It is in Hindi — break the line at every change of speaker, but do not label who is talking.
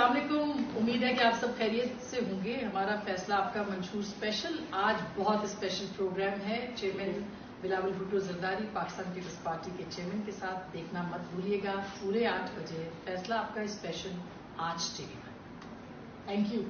असलम उम्मीद है कि आप सब खैरियत से होंगे। हमारा फैसला आपका मंशूर स्पेशल आज बहुत स्पेशल प्रोग्राम है। Chairman Bilawal Bhutto Zardari Pakistan people's party के चेयरमैन के साथ। देखना मत भूलिएगा। पूरे आठ बजे फैसला आपका स्पेशल आज टीवी पर थैंक यू